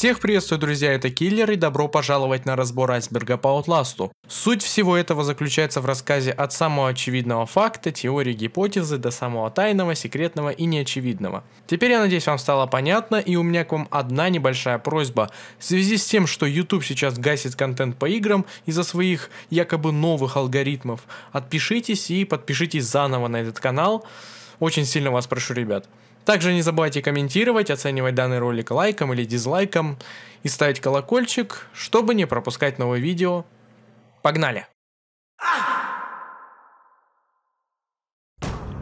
Всех приветствую, друзья, это Киллер и добро пожаловать на разбор айсберга по Outlast. Суть всего этого заключается в рассказе от самого очевидного факта, теории, гипотезы до самого тайного, секретного и неочевидного. Теперь я надеюсь вам стало понятно и у меня к вам одна небольшая просьба. В связи с тем, что YouTube сейчас гасит контент по играм из-за своих якобы новых алгоритмов, отпишитесь и подпишитесь заново на этот канал. Очень сильно вас прошу, ребят. Также не забывайте комментировать, оценивать данный ролик лайком или дизлайком и ставить колокольчик, чтобы не пропускать новые видео. Погнали!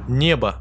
Небо.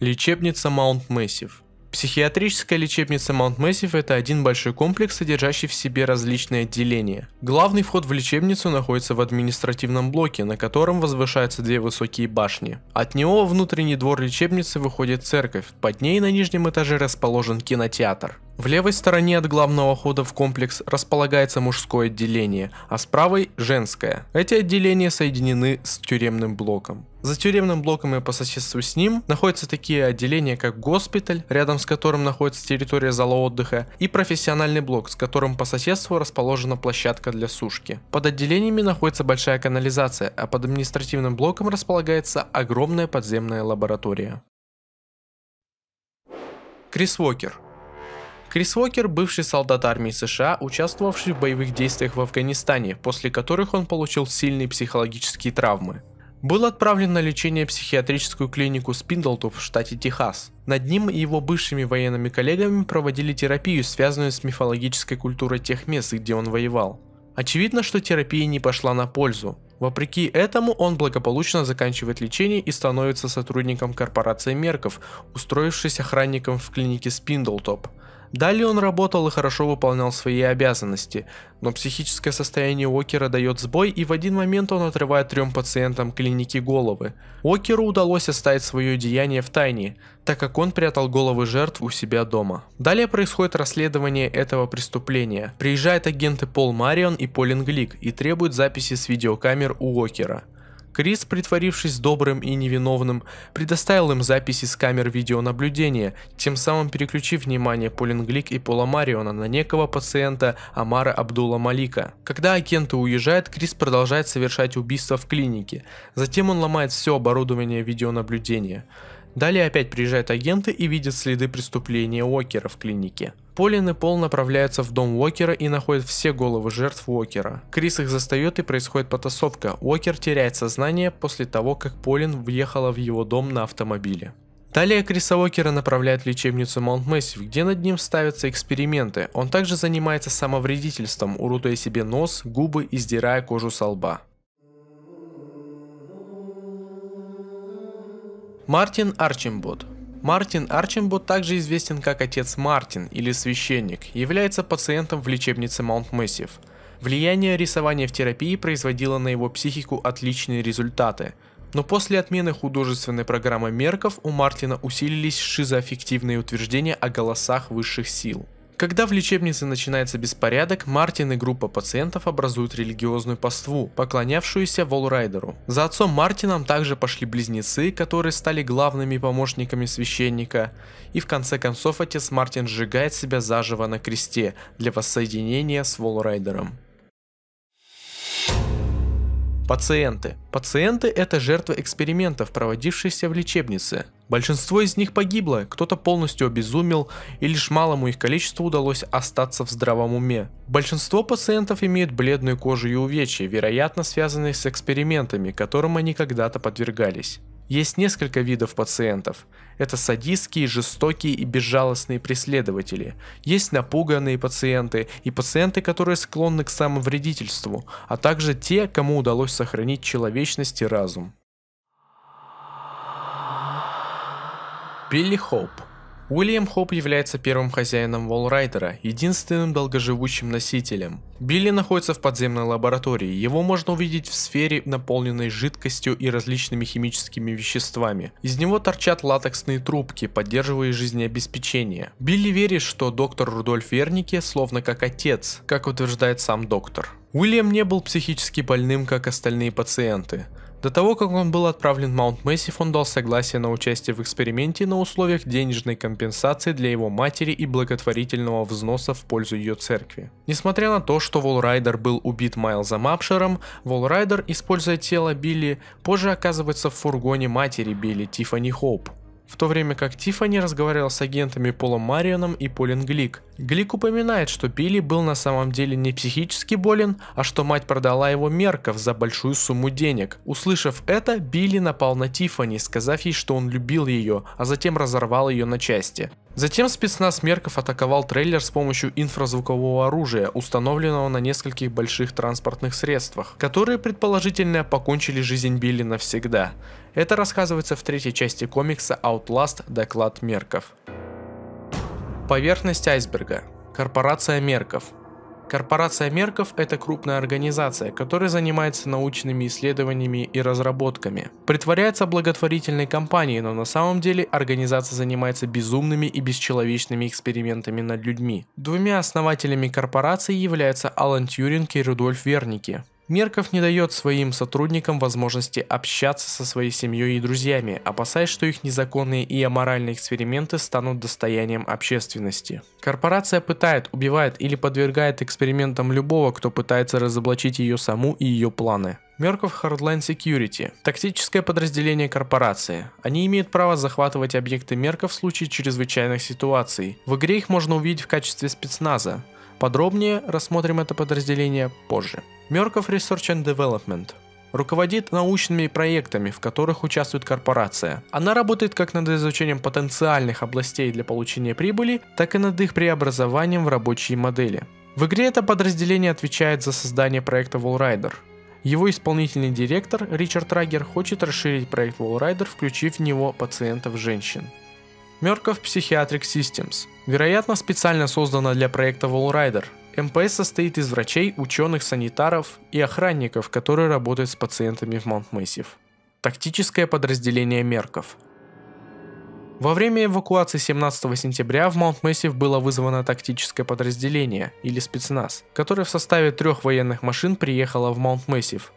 Лечебница Маунт Мэссив. Психиатрическая лечебница Маунт Мэссив – это один большой комплекс, содержащий в себе различные отделения. Главный вход в лечебницу находится в административном блоке, на котором возвышаются две высокие башни. От него внутренний двор лечебницы выходит церковь, под ней на нижнем этаже расположен кинотеатр. В левой стороне от главного входа в комплекс располагается мужское отделение, а с правой – женское. Эти отделения соединены с тюремным блоком. За тюремным блоком и по соседству с ним находятся такие отделения, как госпиталь, рядом с которым находится территория зала отдыха, и профессиональный блок, с которым по соседству расположена площадка для сушки. Под отделениями находится большая канализация, а под административным блоком располагается огромная подземная лаборатория. Крис Уокер Крис Уокер – бывший солдат армии США, участвовавший в боевых действиях в Афганистане, после которых он получил сильные психологические травмы. Был отправлен на лечение в психиатрическую клинику Спиндлтоп в штате Техас. Над ним и его бывшими военными коллегами проводили терапию, связанную с мифологической культурой тех мест, где он воевал. Очевидно, что терапия не пошла на пользу. Вопреки этому он благополучно заканчивает лечение и становится сотрудником корпорации Мерков, устроившись охранником в клинике Спиндлтоп – Далее он работал и хорошо выполнял свои обязанности, но психическое состояние Уокера дает сбой и в один момент он отрывает трем пациентам клиники головы. Уокеру удалось оставить свое деяние в тайне, так как он прятал головы жертв у себя дома. Далее происходит расследование этого преступления. Приезжают агенты Пол Марион и Полин Глик и требуют записи с видеокамер у Уокера. Крис, притворившись добрым и невиновным, предоставил им записи с камер видеонаблюдения, тем самым переключив внимание Полинглик и Пола Мариона на некого пациента Амара Абдула Малика. Когда агенты уезжают, Крис продолжает совершать убийства в клинике. Затем он ломает все оборудование видеонаблюдения. Далее опять приезжают агенты и видят следы преступления Уокера в клинике. Полин и Пол направляются в дом Уокера и находят все головы жертв Уокера. Крис их застает и происходит потасовка. Уокер теряет сознание после того, как Полин въехала в его дом на автомобиле. Далее Криса Уокера направляют в лечебницу Маунт Мэссив, где над ним ставятся эксперименты. Он также занимается самовредительством, уродуя себе нос, губы и сдирая кожу со лба. Мартин Арчимбот Мартин Арчимбот, также известен как отец Мартин или священник, является пациентом в лечебнице Маунт Мэссив. Влияние рисования в терапии производило на его психику отличные результаты, но после отмены художественной программы Мерков у Мартина усилились шизоаффективные утверждения о голосах высших сил. Когда в лечебнице начинается беспорядок, Мартин и группа пациентов образуют религиозную паству, поклонявшуюся Волрайдеру. За отцом Мартином также пошли близнецы, которые стали главными помощниками священника, и в конце концов отец Мартин сжигает себя заживо на кресте для воссоединения с Волрайдером. Пациенты. Пациенты – это жертвы экспериментов, проводившихся в лечебнице. Большинство из них погибло, кто-то полностью обезумел, и лишь малому их количеству удалось остаться в здравом уме. Большинство пациентов имеют бледную кожу и увечья, вероятно связанные с экспериментами, которым они когда-то подвергались. Есть несколько видов пациентов. Это садистские, жестокие и безжалостные преследователи. Есть напуганные пациенты и пациенты, которые склонны к самовредительству, а также те, кому удалось сохранить человечность и разум. Билли Хоуп Уильям Хоп является первым хозяином Волрайдера, единственным долгоживущим носителем. Билли находится в подземной лаборатории, его можно увидеть в сфере, наполненной жидкостью и различными химическими веществами. Из него торчат латексные трубки, поддерживая жизнеобеспечение. Билли верит, что доктор Рудольф Вернике словно как отец, как утверждает сам доктор. Уильям не был психически больным, как остальные пациенты. До того, как он был отправлен в Маунт Мэссив, он дал согласие на участие в эксперименте на условиях денежной компенсации для его матери и благотворительного взноса в пользу ее церкви. Несмотря на то, что Волрайдер был убит Майлзом Апшером, Волрайдер, используя тело Билли, позже оказывается в фургоне матери Билли, Тиффани Хоуп в то время как Тиффани разговаривал с агентами Полом Марионом и Полин Глик. Глик упоминает, что Билли был на самом деле не психически болен, а что мать продала его Murkoff за большую сумму денег. Услышав это, Билли напал на Тиффани, сказав ей, что он любил ее, а затем разорвал ее на части. Затем спецназ Мерков атаковал трейлер с помощью инфразвукового оружия, установленного на нескольких больших транспортных средствах, которые предположительно покончили жизнь Билли навсегда. Это рассказывается в третьей части комикса Outlast Доклад Мерков. Поверхность айсберга. Корпорация Мерков – Корпорация Мерков – это крупная организация, которая занимается научными исследованиями и разработками. Притворяется благотворительной компанией, но на самом деле организация занимается безумными и бесчеловечными экспериментами над людьми. Двумя основателями корпорации являются Алан Тьюринг и Рудольф Верники. Мерков не дает своим сотрудникам возможности общаться со своей семьей и друзьями, опасаясь, что их незаконные и аморальные эксперименты станут достоянием общественности. Корпорация пытает, убивает или подвергает экспериментам любого, кто пытается разоблачить ее саму и ее планы. Мерков Hardline Security – тактическое подразделение корпорации. Они имеют право захватывать объекты Мерков в случае чрезвычайных ситуаций. В игре их можно увидеть в качестве спецназа. Подробнее рассмотрим это подразделение позже. Мерков Research and Development руководит научными проектами, в которых участвует корпорация. Она работает как над изучением потенциальных областей для получения прибыли, так и над их преобразованием в рабочие модели. В игре это подразделение отвечает за создание проекта Wallrider. Его исполнительный директор Ричард Рагер хочет расширить проект Wallrider, включив в него пациентов-женщин. Murkoff Psychiatric Systems. Вероятно, специально создана для проекта Wallrider. МПС состоит из врачей, ученых, санитаров и охранников, которые работают с пациентами в Маунт Мэссив. Тактическое подразделение Murkoff. Во время эвакуации 17 сентября в Маунт Мэссив было вызвано тактическое подразделение, или спецназ, которое в составе трех военных машин приехало в Маунт Мэссив.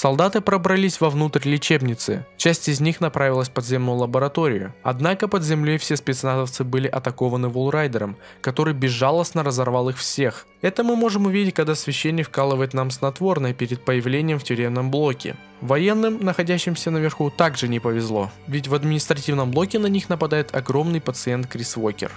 Солдаты пробрались вовнутрь лечебницы. Часть из них направилась в подземную лабораторию. Однако под землей все спецназовцы были атакованы Волрайдером, который безжалостно разорвал их всех. Это мы можем увидеть, когда священник вкалывает нам снотворное перед появлением в тюремном блоке. Военным, находящимся наверху, также не повезло, ведь в административном блоке на них нападает огромный пациент Крис Уокер.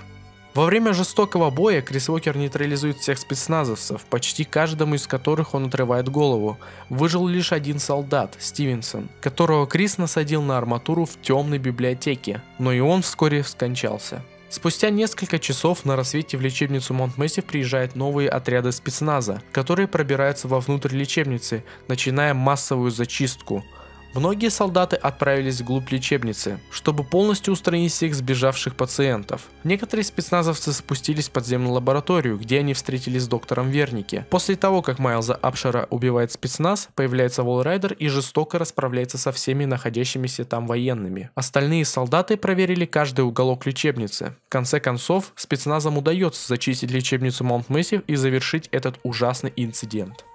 Во время жестокого боя Крис Уокер нейтрализует всех спецназовцев, почти каждому из которых он отрывает голову. Выжил лишь один солдат, Стивенсон, которого Крис насадил на арматуру в темной библиотеке, но и он вскоре скончался. Спустя несколько часов на рассвете в лечебницу Маунт Мэссив приезжают новые отряды спецназа, которые пробираются вовнутрь лечебницы, начиная массовую зачистку – Многие солдаты отправились вглубь лечебницы, чтобы полностью устранить всех сбежавших пациентов. Некоторые спецназовцы спустились в подземную лабораторию, где они встретились с доктором Верники. После того, как Майлза Апшера убивает спецназ, появляется Волрайдер и жестоко расправляется со всеми находящимися там военными. Остальные солдаты проверили каждый уголок лечебницы. В конце концов, спецназам удается зачистить лечебницу Маунт Мэссив и завершить этот ужасный инцидент.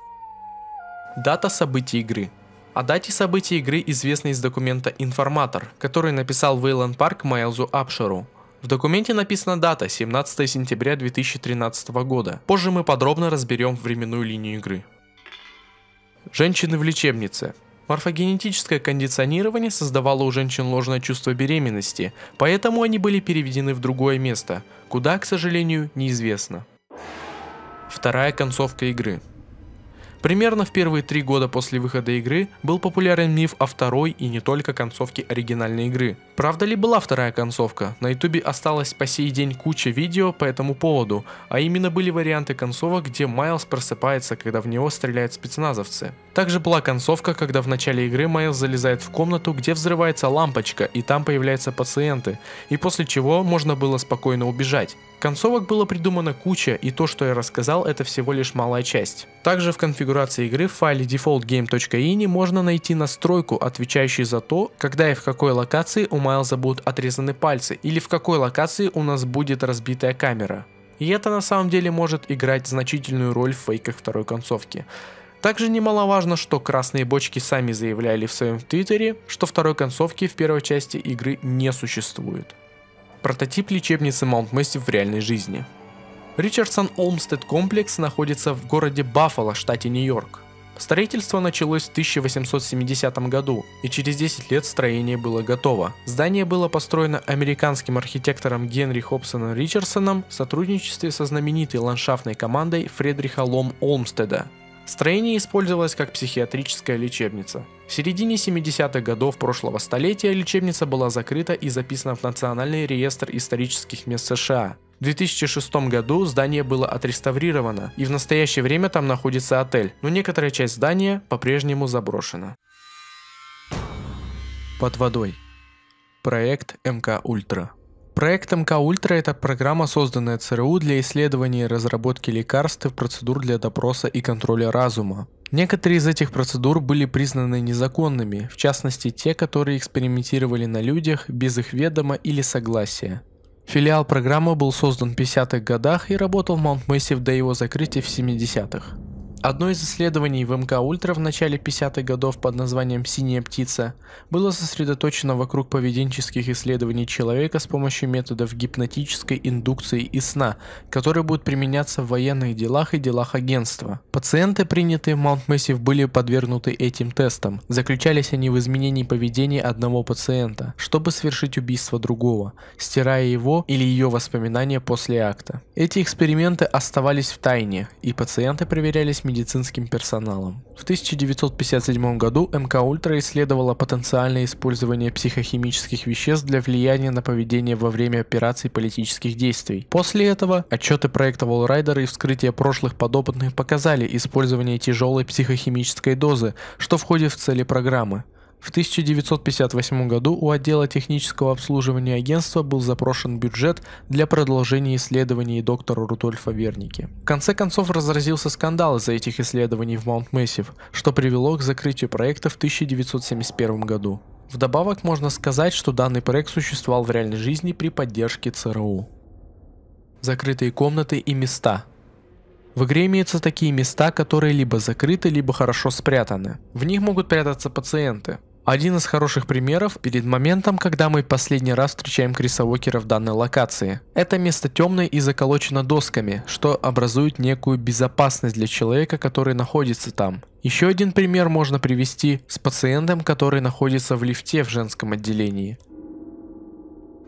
Дата событий игры о дате событий игры известно из документа «Информатор», который написал Вейланд Парк Майлзу Апшеру. В документе написана дата 17 сентября 2013 года. Позже мы подробно разберем временную линию игры. Женщины в лечебнице. Морфогенетическое кондиционирование создавало у женщин ложное чувство беременности, поэтому они были переведены в другое место, куда, к сожалению, неизвестно. Вторая концовка игры – Примерно в первые три года после выхода игры был популярен миф о второй и не только концовке оригинальной игры. Правда ли была вторая концовка? На ютубе осталось по сей день куча видео по этому поводу, а именно были варианты концовок, где Майлз просыпается, когда в него стреляют спецназовцы. Также была концовка, когда в начале игры Майлз залезает в комнату, где взрывается лампочка и там появляются пациенты, и после чего можно было спокойно убежать. Концовок было придумано куча, и то, что я рассказал, это всего лишь малая часть. Также в конфигурации игры в файле defaultgame.ini можно найти настройку, отвечающую за то, когда и в какой локации у Майлза будут отрезаны пальцы, или в какой локации у нас будет разбитая камера. И это на самом деле может играть значительную роль в фейках второй концовки. Также немаловажно, что красные бочки сами заявляли в своем твиттере, что второй концовки в первой части игры не существует. Прототип лечебницы Маунт Мэссив в реальной жизни. Ричардсон Олмстед комплекс находится в городе Баффало, штате Нью-Йорк. Строительство началось в 1870 году, и через 10 лет строение было готово. Здание было построено американским архитектором Генри Хобсоном Ричардсоном в сотрудничестве со знаменитой ландшафтной командой Фредриха Лом Олмстеда. Строение использовалось как психиатрическая лечебница. В середине 70-х годов прошлого столетия лечебница была закрыта и записана в Национальный реестр исторических мест США. В 2006 году здание было отреставрировано, и в настоящее время там находится отель, но некоторая часть здания по-прежнему заброшена. Под водой. Проект МК Ультра. Проект МК Ультра – это программа, созданная ЦРУ для исследования и разработки лекарств и процедур для допроса и контроля разума. Некоторые из этих процедур были признаны незаконными, в частности те, которые экспериментировали на людях без их ведома или согласия. Филиал программы был создан в 50-х годах и работал в Маунт-Мэссив до его закрытия в 70-х. Одно из исследований в МК Ультра в начале 50-х годов под названием «Синяя птица» было сосредоточено вокруг поведенческих исследований человека с помощью методов гипнотической индукции и сна, которые будут применяться в военных делах и делах агентства. Пациенты, принятые в Маунт Мэссив, были подвергнуты этим тестам. Заключались они в изменении поведения одного пациента, чтобы совершить убийство другого, стирая его или ее воспоминания после акта. Эти эксперименты оставались в тайне, и пациенты проверялись медицинским персоналом. В 1957 году МК Ультра исследовала потенциальное использование психохимических веществ для влияния на поведение во время операций политических действий. После этого отчеты проекта Wallrider и вскрытие прошлых подопытных показали использование тяжелой психохимической дозы, что входит в цели программы. В 1958 году у отдела технического обслуживания агентства был запрошен бюджет для продолжения исследований доктора Рудольфа Верники. В конце концов разразился скандал из-за этих исследований в Маунт Мэссив, что привело к закрытию проекта в 1971 году. Вдобавок можно сказать, что данный проект существовал в реальной жизни при поддержке ЦРУ. Закрытые комнаты и места – в игре имеются такие места, которые либо закрыты, либо хорошо спрятаны. В них могут прятаться пациенты. Один из хороших примеров перед моментом, когда мы последний раз встречаем Криса Уокера в данной локации. Это место темное и заколочено досками, что образует некую безопасность для человека, который находится там. Еще один пример можно привести с пациентом, который находится в лифте в женском отделении.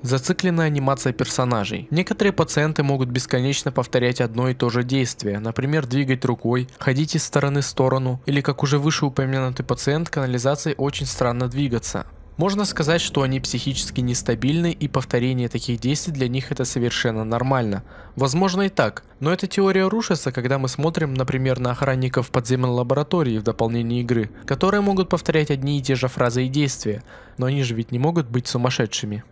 Зацикленная анимация персонажей. Некоторые пациенты могут бесконечно повторять одно и то же действие, например, двигать рукой, ходить из стороны в сторону, или как уже выше упомянутый пациент, канализацией очень странно двигаться. Можно сказать, что они психически нестабильны и повторение таких действий для них это совершенно нормально. Возможно и так, но эта теория рушится, когда мы смотрим, например, на охранников подземной лаборатории в дополнении игры, которые могут повторять одни и те же фразы и действия, но они же ведь не могут быть сумасшедшими.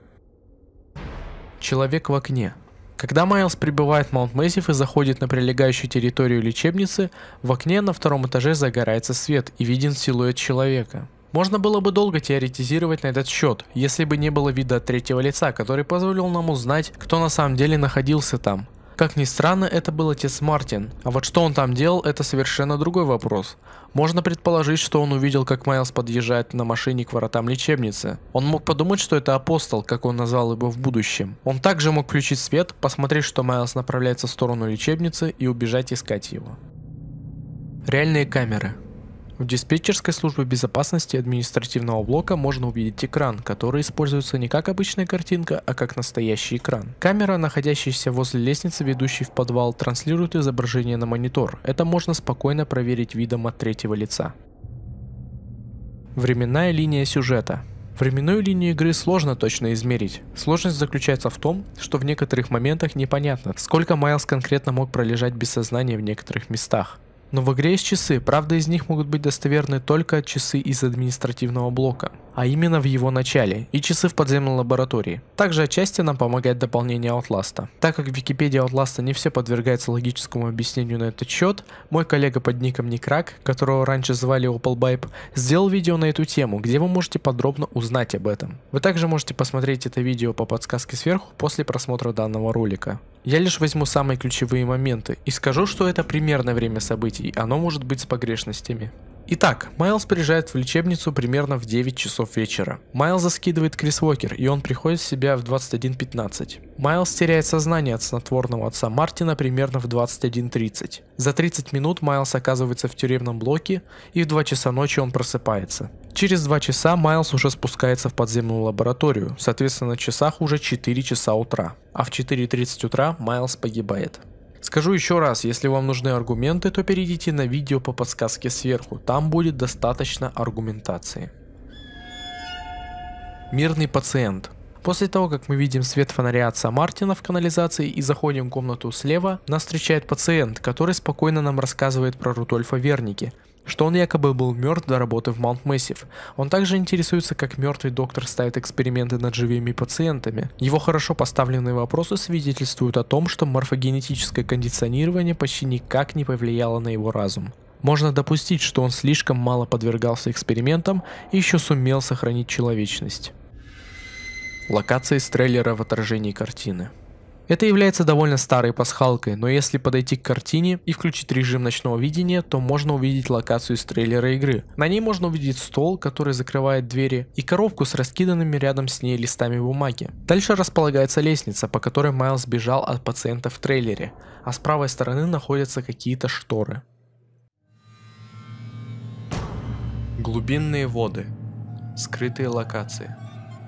Человек в окне. Когда Майлз прибывает в Маунт Мэссив и заходит на прилегающую территорию лечебницы, в окне на втором этаже загорается свет и виден силуэт человека. Можно было бы долго теоретизировать на этот счет, если бы не было вида третьего лица, который позволил нам узнать, кто на самом деле находился там. Как ни странно, это был отец Мартин. А вот что он там делал, это совершенно другой вопрос. Можно предположить, что он увидел, как Майлз подъезжает на машине к воротам лечебницы. Он мог подумать, что это апостол, как он назвал его в будущем. Он также мог включить свет, посмотреть, что Майлз направляется в сторону лечебницы и убежать искать его. Реальные камеры. В диспетчерской службе безопасности административного блока можно увидеть экран, который используется не как обычная картинка, а как настоящий экран. Камера, находящаяся возле лестницы, ведущей в подвал, транслирует изображение на монитор. Это можно спокойно проверить видом от третьего лица. Временная линия сюжета. Временную линию игры сложно точно измерить. Сложность заключается в том, что в некоторых моментах непонятно, сколько Майлз конкретно мог пролежать без сознания в некоторых местах. Но в игре есть часы, правда из них могут быть достоверны только часы из административного блока, а именно в его начале, и часы в подземной лаборатории. Также отчасти нам помогает дополнение Outlast. Так как в Википедии Outlast не все подвергается логическому объяснению на этот счет, мой коллега под ником Никрак, которого раньше звали Opalbipe, сделал видео на эту тему, где вы можете подробно узнать об этом. Вы также можете посмотреть это видео по подсказке сверху после просмотра данного ролика. Я лишь возьму самые ключевые моменты и скажу, что это примерное время событий, оно может быть с погрешностями. Итак, Майлз приезжает в лечебницу примерно в 9 часов вечера. Майлза скидывает Крис Уокер, и он приходит в себя в 21.15. Майлз теряет сознание от снотворного отца Мартина примерно в 21.30. За 30 минут Майлз оказывается в тюремном блоке, и в 2 часа ночи он просыпается. Через 2 часа Майлз уже спускается в подземную лабораторию, соответственно на часах уже 4 часа утра. А в 4.30 утра Майлз погибает. Скажу еще раз, если вам нужны аргументы, то перейдите на видео по подсказке сверху, там будет достаточно аргументации. Мирный пациент. После того, как мы видим свет фонаря отца Мартина в канализации и заходим в комнату слева, нас встречает пациент, который спокойно нам рассказывает про Рудольфа Верники, что он якобы был мертв до работы в Маунт Мэссив. Он также интересуется, как мертвый доктор ставит эксперименты над живыми пациентами. Его хорошо поставленные вопросы свидетельствуют о том, что морфогенетическое кондиционирование почти никак не повлияло на его разум. Можно допустить, что он слишком мало подвергался экспериментам и еще сумел сохранить человечность. Локация из трейлера в отражении картины. Это является довольно старой пасхалкой, но если подойти к картине и включить режим ночного видения, то можно увидеть локацию из трейлера игры. На ней можно увидеть стол, который закрывает двери, и коробку с раскиданными рядом с ней листами бумаги. Дальше располагается лестница, по которой Майлз бежал от пациента в трейлере, а с правой стороны находятся какие-то шторы. Глубинные воды. Скрытые локации.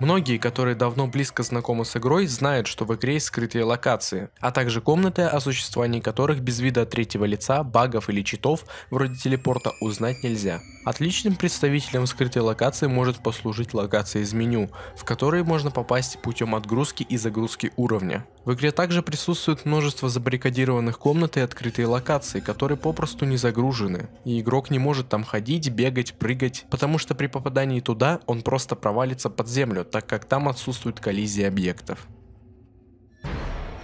Многие, которые давно близко знакомы с игрой, знают, что в игре есть скрытые локации, а также комнаты, о существовании которых без вида третьего лица, багов или читов, вроде телепорта, узнать нельзя. Отличным представителем скрытой локации может послужить локация из меню, в которые можно попасть путем отгрузки и загрузки уровня. В игре также присутствует множество забаррикадированных комнат и открытые локации, которые попросту не загружены, и игрок не может там ходить, бегать, прыгать, потому что при попадании туда он просто провалится под землю, так как там отсутствует коллизия объектов.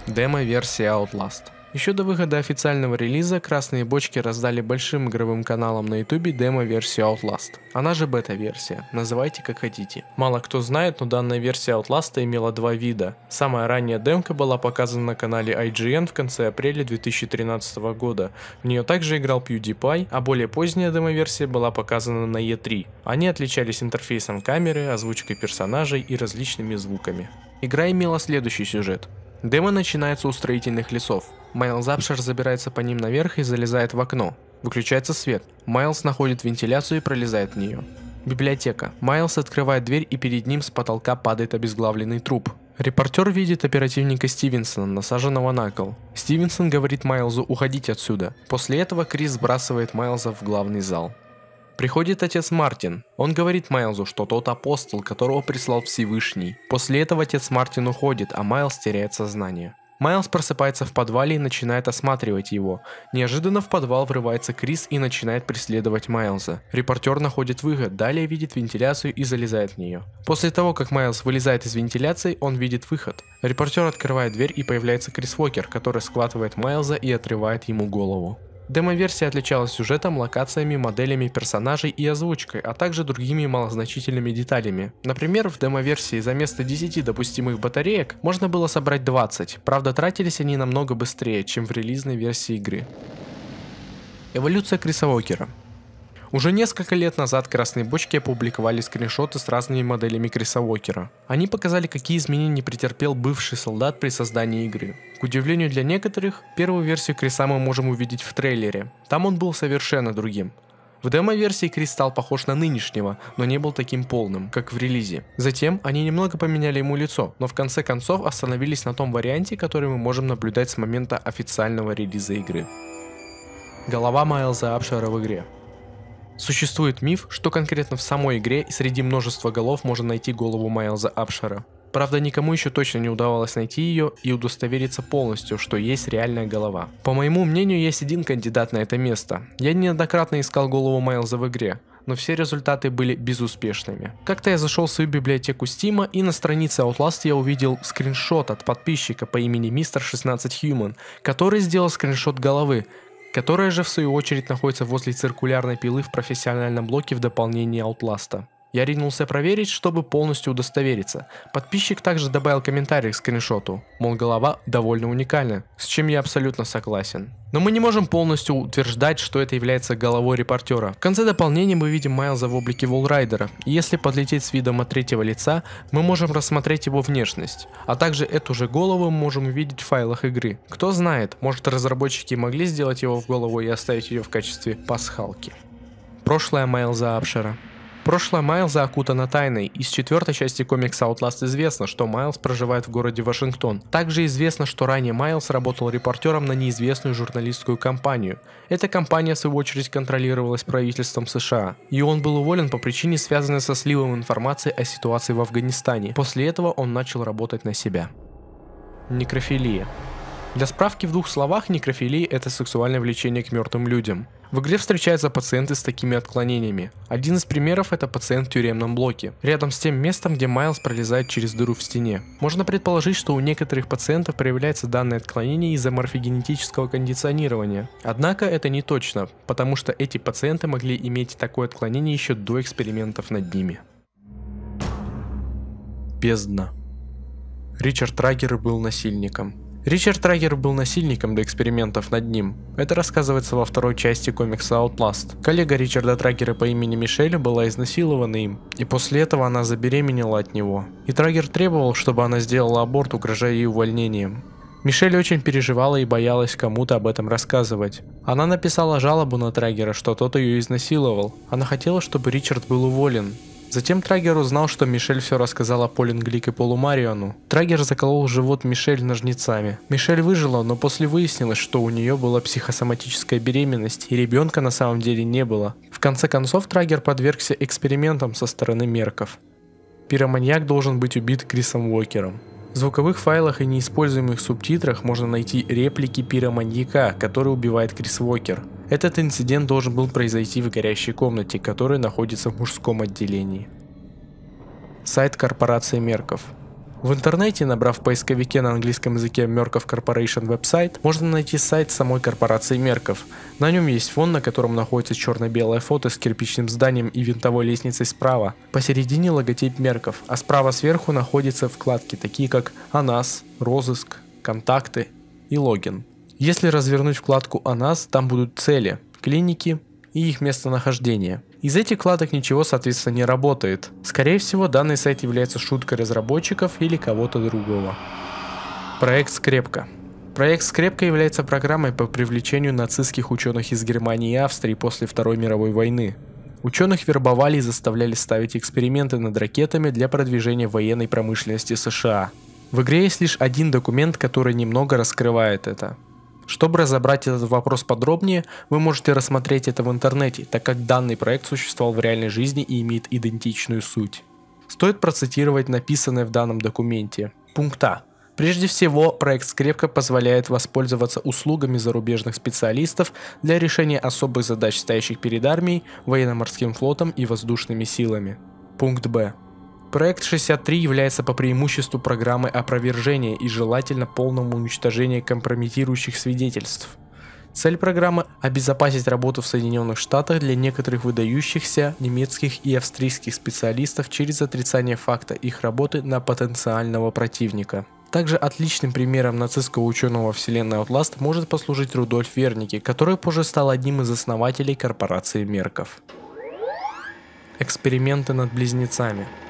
Демо-версия Outlast еще до выхода официального релиза красные бочки раздали большим игровым каналам на ютубе демо-версию Outlast. Она же бета-версия, называйте как хотите. Мало кто знает, но данная версия Outlast имела два вида. Самая ранняя демка была показана на канале IGN в конце апреля 2013 года. В нее также играл PewDiePie, а более поздняя демо-версия была показана на E3. Они отличались интерфейсом камеры, озвучкой персонажей и различными звуками. Игра имела следующий сюжет. Демо начинается у строительных лесов. Майлз Апшер забирается по ним наверх и залезает в окно. Выключается свет. Майлз находит вентиляцию и пролезает в нее. Библиотека. Майлз открывает дверь и перед ним с потолка падает обезглавленный труп. Репортер видит оперативника Стивенсона, насаженного на кол. Стивенсон говорит Майлзу уходить отсюда. После этого Крис сбрасывает Майлза в главный зал. Приходит отец Мартин. Он говорит Майлзу, что тот апостол, которого прислал Всевышний. После этого отец Мартин уходит, а Майлз теряет сознание. Майлз просыпается в подвале и начинает осматривать его. Неожиданно в подвал врывается Крис и начинает преследовать Майлза. Репортер находит выход, далее видит вентиляцию и залезает в нее. После того, как Майлз вылезает из вентиляции, он видит выход. Репортер открывает дверь и появляется Крис Уокер, который схватывает Майлза и отрывает ему голову. Демо-версия отличалась сюжетом, локациями, моделями персонажей и озвучкой, а также другими малозначительными деталями. Например, в демо-версии за место 10 допустимых батареек можно было собрать 20, правда тратились они намного быстрее, чем в релизной версии игры. Эволюция Криса Уокера уже несколько лет назад красные бочки опубликовали скриншоты с разными моделями Криса Уокера. Они показали, какие изменения претерпел бывший солдат при создании игры. К удивлению для некоторых, первую версию Криса мы можем увидеть в трейлере. Там он был совершенно другим. В демо-версии Крис стал похож на нынешнего, но не был таким полным, как в релизе. Затем они немного поменяли ему лицо, но в конце концов остановились на том варианте, который мы можем наблюдать с момента официального релиза игры. Голова Майлза Апшера в игре. Существует миф, что конкретно в самой игре среди множества голов можно найти голову Майлза Апшера. Правда, никому еще точно не удавалось найти ее и удостовериться полностью, что есть реальная голова. По моему мнению, есть один кандидат на это место. Я неоднократно искал голову Майлза в игре, но все результаты были безуспешными. Как-то я зашел в свою библиотеку Steam и на странице Outlast я увидел скриншот от подписчика по имени Мистер 16 Human, который сделал скриншот головы, которая же в свою очередь находится возле циркулярной пилы в профессиональном блоке в дополнении Outlast. Я ринулся проверить, чтобы полностью удостовериться. Подписчик также добавил комментарий к скриншоту, мол голова довольно уникальна, с чем я абсолютно согласен. Но мы не можем полностью утверждать, что это является головой репортера. В конце дополнения мы видим Майлза в облике Волрайдера, и если подлететь с видом от третьего лица, мы можем рассмотреть его внешность, а также эту же голову мы можем увидеть в файлах игры. Кто знает, может разработчики могли сделать его в голову и оставить ее в качестве пасхалки. Прошлое Майлза Апшера Прошлое Майлза окутано тайной. Из четвертой части комикса Outlast известно, что Майлз проживает в городе Вашингтон. Также известно, что ранее Майлз работал репортером на неизвестную журналистскую компанию. Эта компания, в свою очередь, контролировалась правительством США. И он был уволен по причине, связанной со сливом информации о ситуации в Афганистане. После этого он начал работать на себя. Некрофилия. Для справки в двух словах, некрофилия – это сексуальное влечение к мертвым людям. В игре встречаются пациенты с такими отклонениями. Один из примеров это пациент в тюремном блоке, рядом с тем местом, где Майлз пролезает через дыру в стене. Можно предположить, что у некоторых пациентов проявляется данное отклонение из-за морфогенетического кондиционирования. Однако это не точно, потому что эти пациенты могли иметь такое отклонение еще до экспериментов над ними. Бездна. Ричард Рагер был насильником. Ричард Трагер был насильником до экспериментов над ним. Это рассказывается во второй части комикса Outlast. Коллега Ричарда Трагера по имени Мишель была изнасилована им, и после этого она забеременела от него. И Трагер требовал, чтобы она сделала аборт, угрожая ей увольнением. Мишель очень переживала и боялась кому-то об этом рассказывать. Она написала жалобу на Трагера, что тот ее изнасиловал. Она хотела, чтобы Ричард был уволен. Затем Трагер узнал, что Мишель все рассказала Полин Глик и Полу Мариону. Трагер заколол живот Мишель ножницами. Мишель выжила, но после выяснилось, что у нее была психосоматическая беременность, и ребенка на самом деле не было. В конце концов, Трагер подвергся экспериментам со стороны мерков. Пироманьяк должен быть убит Крисом Уокером. Звуковых файлах и неиспользуемых субтитрах можно найти реплики пироманьяка, который убивает Крис Уокер. Этот инцидент должен был произойти в горящей комнате, которая находится в мужском отделении. Сайт корпорации Мерков. В интернете, набрав в поисковике на английском языке Merkov Corporation веб-сайт, можно найти сайт самой корпорации Мерков. На нем есть фон, на котором находится черно-белое фото с кирпичным зданием и винтовой лестницей справа. Посередине логотип Мерков, а справа сверху находятся вкладки, такие как «О нас», «Розыск», «Контакты» и «Логин». Если развернуть вкладку «О нас», там будут цели, клиники и их местонахождение. Из этих вкладок ничего, соответственно, не работает. Скорее всего, данный сайт является шуткой разработчиков или кого-то другого. Проект Скрепка. Проект Скрепка является программой по привлечению нацистских ученых из Германии и Австрии после Второй мировой войны. Ученых вербовали и заставляли ставить эксперименты над ракетами для продвижения военной промышленности США. В игре есть лишь один документ, который немного раскрывает это. Чтобы разобрать этот вопрос подробнее, вы можете рассмотреть это в интернете, так как данный проект существовал в реальной жизни и имеет идентичную суть. Стоит процитировать написанное в данном документе. Пункт А. Прежде всего, проект Скрепка позволяет воспользоваться услугами зарубежных специалистов для решения особых задач, стоящих перед армией, военно-морским флотом и воздушными силами. Пункт Б. Проект 63 является по преимуществу программой опровержения и желательно полного уничтожения компрометирующих свидетельств. Цель программы – обезопасить работу в Соединенных Штатах для некоторых выдающихся немецких и австрийских специалистов через отрицание факта их работы на потенциального противника. Также отличным примером нацистского ученого вселенной Outlast может послужить Рудольф Верники, который позже стал одним из основателей корпорации Мерков. Эксперименты над близнецами –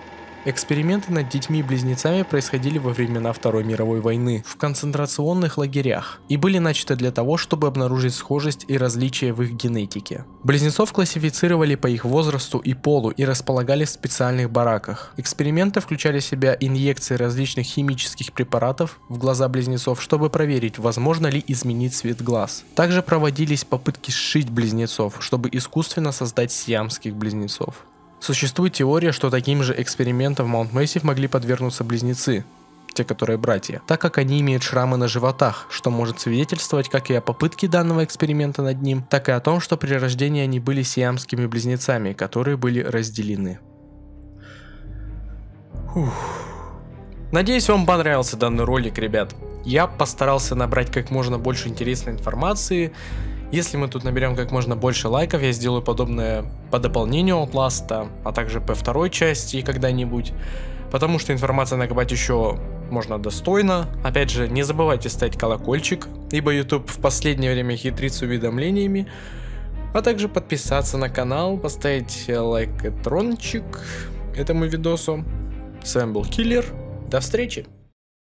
Эксперименты над детьми-близнецами происходили во времена Второй мировой войны в концентрационных лагерях и были начаты для того, чтобы обнаружить схожесть и различия в их генетике. Близнецов классифицировали по их возрасту и полу и располагали в специальных бараках. Эксперименты включали в себя инъекции различных химических препаратов в глаза близнецов, чтобы проверить, возможно ли изменить цвет глаз. Также проводились попытки сшить близнецов, чтобы искусственно создать сиамских близнецов. Существует теория, что таким же экспериментам в Маунт Мэйсив могли подвергнуться близнецы, те, которые братья, так как они имеют шрамы на животах, что может свидетельствовать как и о попытке данного эксперимента над ним, так и о том, что при рождении они были сиамскими близнецами, которые были разделены. Фух. Надеюсь, вам понравился данный ролик, ребят. Я постарался набрать как можно больше интересной информации Если мы тут наберем как можно больше лайков, я сделаю подобное по дополнению Outlast, а также по второй части когда-нибудь. Потому что информация накопать еще можно достойно. Опять же, не забывайте ставить колокольчик, ибо YouTube в последнее время хитрит с уведомлениями. А также подписаться на канал, поставить лайк и трончик этому видосу. С вами был Киллер. До встречи!